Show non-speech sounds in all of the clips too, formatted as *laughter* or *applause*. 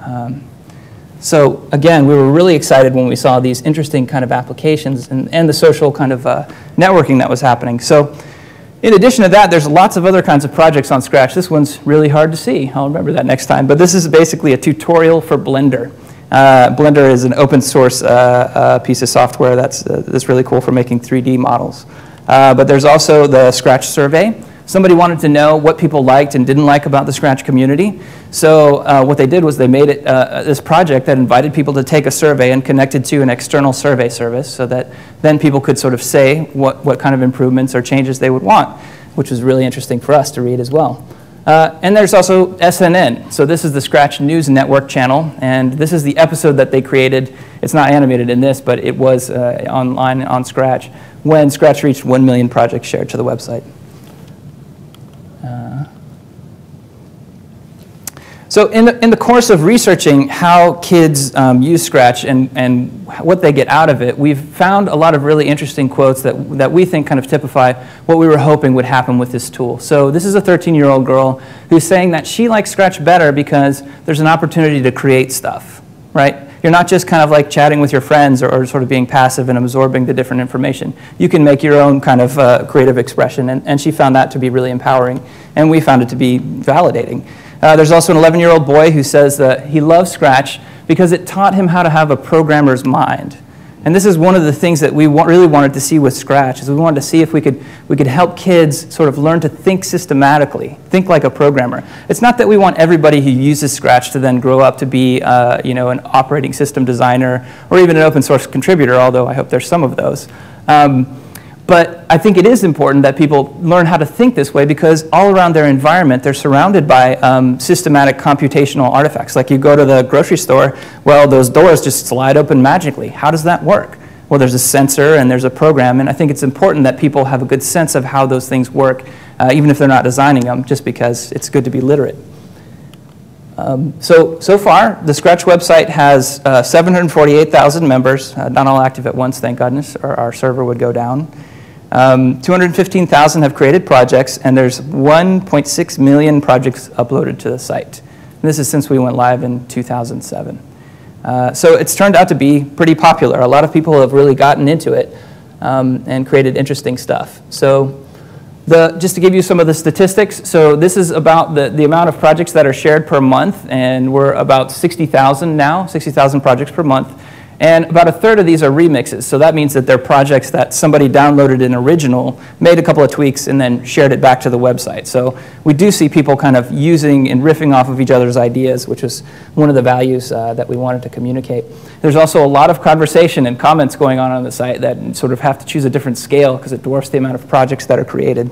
Um, so again, we were really excited when we saw these interesting kind of applications and, and the social kind of uh, networking that was happening. So in addition to that, there's lots of other kinds of projects on Scratch. This one's really hard to see. I'll remember that next time. But this is basically a tutorial for Blender. Uh, Blender is an open source uh, uh, piece of software that's, uh, that's really cool for making 3D models. Uh, but there's also the Scratch survey. Somebody wanted to know what people liked and didn't like about the Scratch community. So uh, what they did was they made it this project that invited people to take a survey and connected to an external survey service so that then people could sort of say what, what kind of improvements or changes they would want, which was really interesting for us to read as well. Uh, and there's also SNN. So this is the Scratch News Network channel, and this is the episode that they created. It's not animated in this, but it was uh, online on Scratch when Scratch reached 1 million projects shared to the website. So in the, in the course of researching how kids um, use Scratch and, and what they get out of it, we've found a lot of really interesting quotes that, that we think kind of typify what we were hoping would happen with this tool. So this is a 13-year-old girl who's saying that she likes Scratch better because there's an opportunity to create stuff, right? You're not just kind of like chatting with your friends or, or sort of being passive and absorbing the different information. You can make your own kind of uh, creative expression, and, and she found that to be really empowering, and we found it to be validating. Uh, there's also an 11 year old boy who says that he loves Scratch because it taught him how to have a programmer's mind. And this is one of the things that we really wanted to see with Scratch, is we wanted to see if we could, we could help kids sort of learn to think systematically, think like a programmer. It's not that we want everybody who uses Scratch to then grow up to be uh, you know, an operating system designer or even an open source contributor, although I hope there's some of those. Um, but I think it is important that people learn how to think this way because all around their environment, they're surrounded by um, systematic computational artifacts. Like you go to the grocery store, well, those doors just slide open magically. How does that work? Well, there's a sensor and there's a program, and I think it's important that people have a good sense of how those things work, uh, even if they're not designing them, just because it's good to be literate. Um, so, so far, the Scratch website has uh, 748,000 members, uh, not all active at once, thank goodness, or our server would go down. Um, 215,000 have created projects, and there's 1.6 million projects uploaded to the site. And this is since we went live in 2007. Uh, so it's turned out to be pretty popular. A lot of people have really gotten into it um, and created interesting stuff. So the, just to give you some of the statistics, so this is about the, the amount of projects that are shared per month, and we're about 60,000 now, 60,000 projects per month. And about a third of these are remixes. So that means that they're projects that somebody downloaded an original, made a couple of tweaks, and then shared it back to the website. So we do see people kind of using and riffing off of each other's ideas, which is one of the values uh, that we wanted to communicate. There's also a lot of conversation and comments going on on the site that sort of have to choose a different scale because it dwarfs the amount of projects that are created.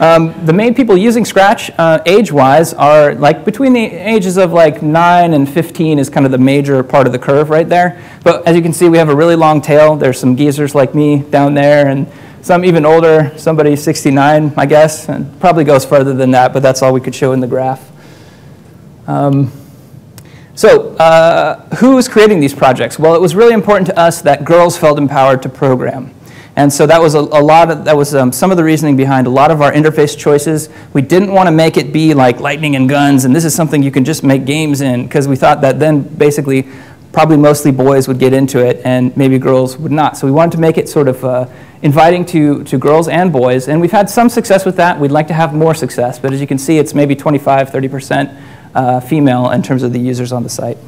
Um, the main people using Scratch, uh, age-wise, are like between the ages of like 9 and 15 is kind of the major part of the curve right there. But as you can see, we have a really long tail. There's some geezers like me down there, and some even older, somebody 69, I guess, and probably goes further than that, but that's all we could show in the graph. Um, so uh, who is creating these projects? Well, it was really important to us that girls felt empowered to program. And so that was a, a lot of, that was um, some of the reasoning behind a lot of our interface choices. We didn't want to make it be like lightning and guns, and this is something you can just make games in, because we thought that then basically probably mostly boys would get into it and maybe girls would not. So we wanted to make it sort of uh, inviting to, to girls and boys, and we've had some success with that. We'd like to have more success, but as you can see, it's maybe 25, 30% uh, female in terms of the users on the site.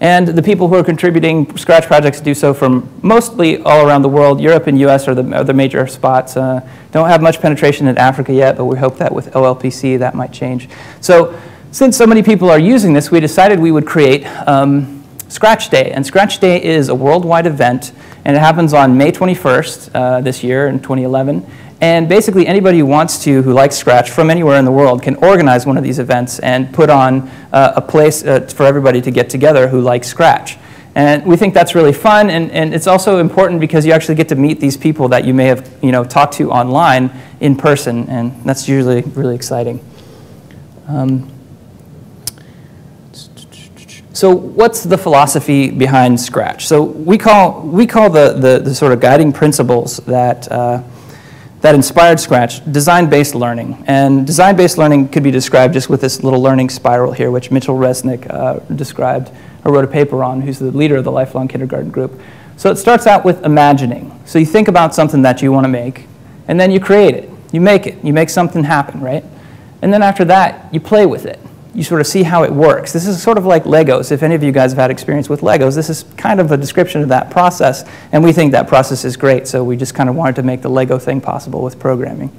And the people who are contributing Scratch projects do so from mostly all around the world. Europe and US are the, are the major spots. Uh, don't have much penetration in Africa yet, but we hope that with OLPC that might change. So since so many people are using this, we decided we would create um, Scratch Day. And Scratch Day is a worldwide event, and it happens on May 21st uh, this year in 2011. And basically, anybody who wants to, who likes Scratch from anywhere in the world, can organize one of these events and put on uh, a place uh, for everybody to get together who likes Scratch. And we think that's really fun, and, and it's also important because you actually get to meet these people that you may have you know, talked to online in person, and that's usually really exciting. Um, so what's the philosophy behind Scratch? So we call, we call the, the, the sort of guiding principles that uh, that inspired Scratch, design-based learning. And design-based learning could be described just with this little learning spiral here, which Mitchell Resnick uh, described or wrote a paper on, who's the leader of the Lifelong Kindergarten Group. So it starts out with imagining. So you think about something that you want to make, and then you create it. You make it. You make something happen, right? And then after that, you play with it you sort of see how it works. This is sort of like Legos. If any of you guys have had experience with Legos, this is kind of a description of that process, and we think that process is great, so we just kind of wanted to make the Lego thing possible with programming.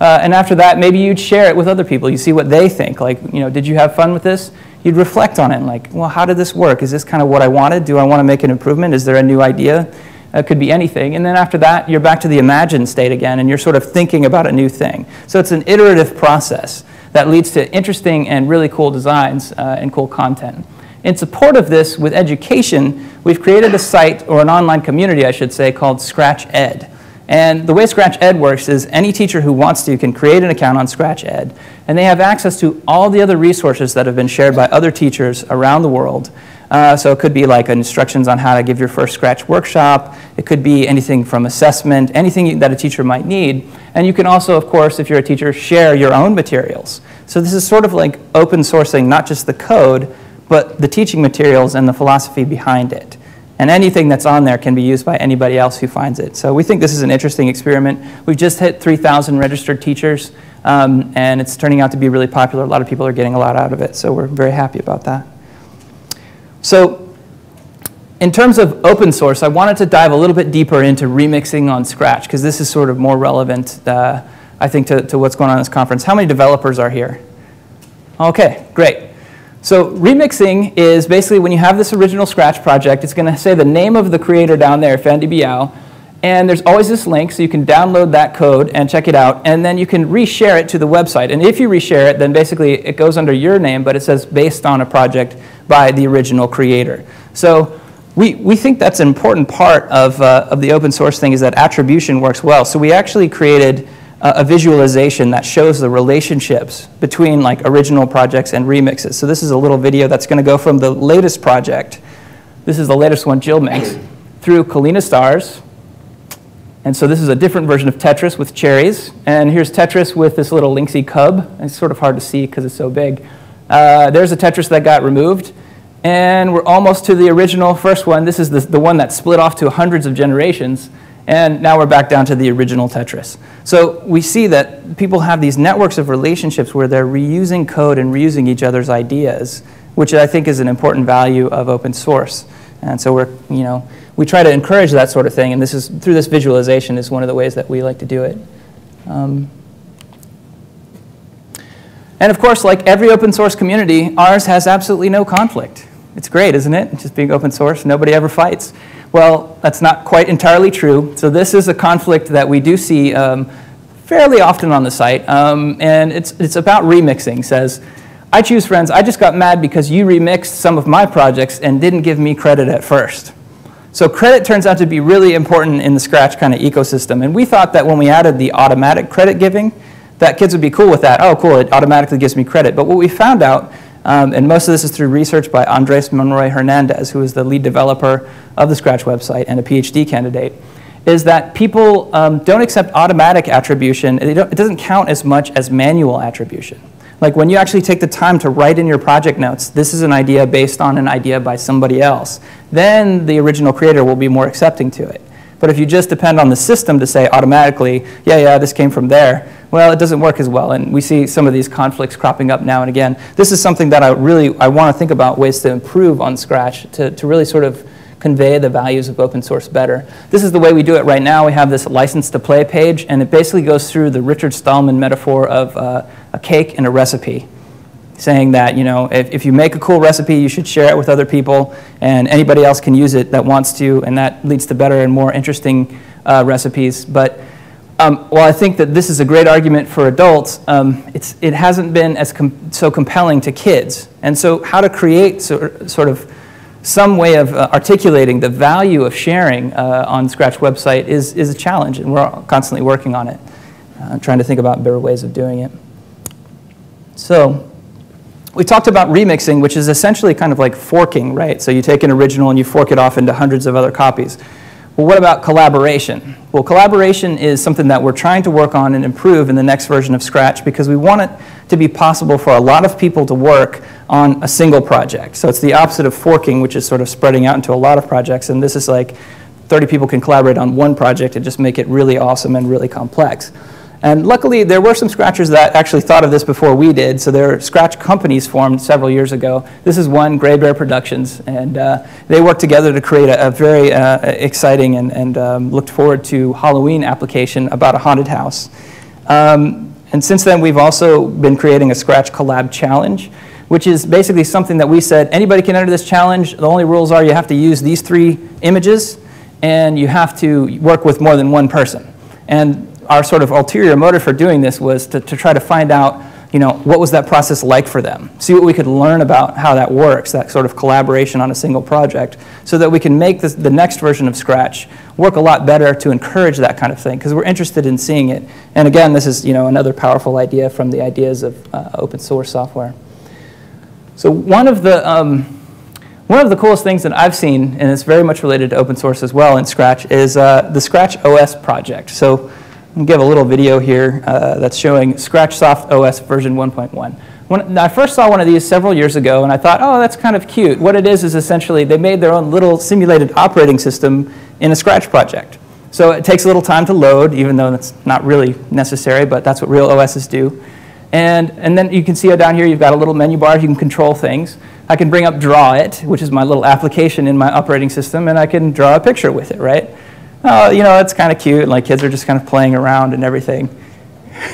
Uh, and after that, maybe you'd share it with other people. You see what they think. Like, you know, did you have fun with this? You'd reflect on it, and like, well, how did this work? Is this kind of what I wanted? Do I want to make an improvement? Is there a new idea? It could be anything. And then after that, you're back to the imagine state again, and you're sort of thinking about a new thing. So it's an iterative process that leads to interesting and really cool designs uh, and cool content. In support of this, with education, we've created a site, or an online community, I should say, called Scratch Ed. And the way Scratch Ed works is any teacher who wants to can create an account on Scratch Ed, and they have access to all the other resources that have been shared by other teachers around the world uh, so it could be like instructions on how to give your first Scratch workshop. It could be anything from assessment, anything that a teacher might need. And you can also, of course, if you're a teacher, share your own materials. So this is sort of like open sourcing not just the code, but the teaching materials and the philosophy behind it. And anything that's on there can be used by anybody else who finds it. So we think this is an interesting experiment. We've just hit 3,000 registered teachers, um, and it's turning out to be really popular. A lot of people are getting a lot out of it, so we're very happy about that. So in terms of open source, I wanted to dive a little bit deeper into remixing on Scratch because this is sort of more relevant, uh, I think, to, to what's going on in this conference. How many developers are here? Okay, great. So remixing is basically when you have this original Scratch project, it's going to say the name of the creator down there, Fendi Biao, and there's always this link, so you can download that code and check it out, and then you can reshare it to the website. And if you reshare it, then basically it goes under your name, but it says based on a project by the original creator. So we, we think that's an important part of, uh, of the open source thing is that attribution works well. So we actually created a, a visualization that shows the relationships between like original projects and remixes. So this is a little video that's going to go from the latest project. This is the latest one Jill makes through Kalina Stars. And so this is a different version of Tetris with cherries. And here's Tetris with this little Linksy cub. It's sort of hard to see because it's so big. Uh, there's a Tetris that got removed. And we're almost to the original first one. This is the, the one that split off to hundreds of generations. And now we're back down to the original Tetris. So we see that people have these networks of relationships where they're reusing code and reusing each other's ideas, which I think is an important value of open source. And so we're, you know, we try to encourage that sort of thing, and this is through this visualization is one of the ways that we like to do it. Um, and of course, like every open source community, ours has absolutely no conflict. It's great, isn't it? Just being open source, nobody ever fights. Well, that's not quite entirely true. So this is a conflict that we do see um, fairly often on the site, um, and it's, it's about remixing. Says, I choose friends, I just got mad because you remixed some of my projects and didn't give me credit at first. So credit turns out to be really important in the Scratch kind of ecosystem. And we thought that when we added the automatic credit giving, that kids would be cool with that. Oh, cool, it automatically gives me credit. But what we found out, um, and most of this is through research by Andres Monroy Hernandez, who is the lead developer of the Scratch website and a PhD candidate, is that people um, don't accept automatic attribution. It, it doesn't count as much as manual attribution. Like when you actually take the time to write in your project notes, this is an idea based on an idea by somebody else, then the original creator will be more accepting to it. But if you just depend on the system to say automatically, yeah, yeah, this came from there, well, it doesn't work as well. And we see some of these conflicts cropping up now and again. This is something that I really, I want to think about ways to improve on Scratch to, to really sort of convey the values of open source better. This is the way we do it right now. We have this license to play page, and it basically goes through the Richard Stallman metaphor of uh, a cake and a recipe saying that you know if, if you make a cool recipe you should share it with other people and anybody else can use it that wants to and that leads to better and more interesting uh, recipes but um, while I think that this is a great argument for adults, um, it hasn't been as com so compelling to kids. And so how to create so, sort of some way of uh, articulating the value of sharing uh, on Scratch website is, is a challenge, and we're constantly working on it, uh, trying to think about better ways of doing it. So we talked about remixing, which is essentially kind of like forking, right? So you take an original and you fork it off into hundreds of other copies. Well, what about collaboration? Well, collaboration is something that we're trying to work on and improve in the next version of Scratch because we want it to be possible for a lot of people to work on a single project. So it's the opposite of forking, which is sort of spreading out into a lot of projects. And this is like 30 people can collaborate on one project and just make it really awesome and really complex. And luckily, there were some Scratchers that actually thought of this before we did. So there are Scratch companies formed several years ago. This is one, Gray Bear Productions. And uh, they worked together to create a, a very uh, exciting and, and um, looked forward to Halloween application about a haunted house. Um, and since then, we've also been creating a Scratch Collab Challenge, which is basically something that we said anybody can enter this challenge. The only rules are you have to use these three images and you have to work with more than one person. And our sort of ulterior motive for doing this was to, to try to find out, you know, what was that process like for them? See what we could learn about how that works, that sort of collaboration on a single project, so that we can make this, the next version of Scratch work a lot better to encourage that kind of thing, because we're interested in seeing it. And again, this is, you know, another powerful idea from the ideas of uh, open source software. So one of the, um, one of the coolest things that I've seen, and it's very much related to open source as well in Scratch, is uh, the Scratch OS project. So give a little video here uh, that's showing Scratch Soft OS version 1.1. When I first saw one of these several years ago, and I thought, oh, that's kind of cute. What it is is essentially they made their own little simulated operating system in a Scratch project. So it takes a little time to load, even though that's not really necessary, but that's what real OSs do. And, and then you can see down here you've got a little menu bar, you can control things. I can bring up Draw It, which is my little application in my operating system, and I can draw a picture with it, right? Oh, you know, it's kind of cute, and like kids are just kind of playing around and everything.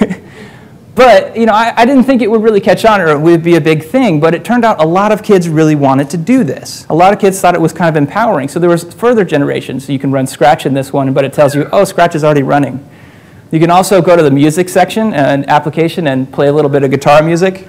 *laughs* but, you know, I, I, didn't think it would really catch on or it would be a big thing, but it turned out a lot of kids really wanted to do this. A lot of kids thought it was kind of empowering. So there was further generations. So you can run Scratch in this one, but it tells you, oh, Scratch is already running. You can also go to the music section uh, and application and play a little bit of guitar music.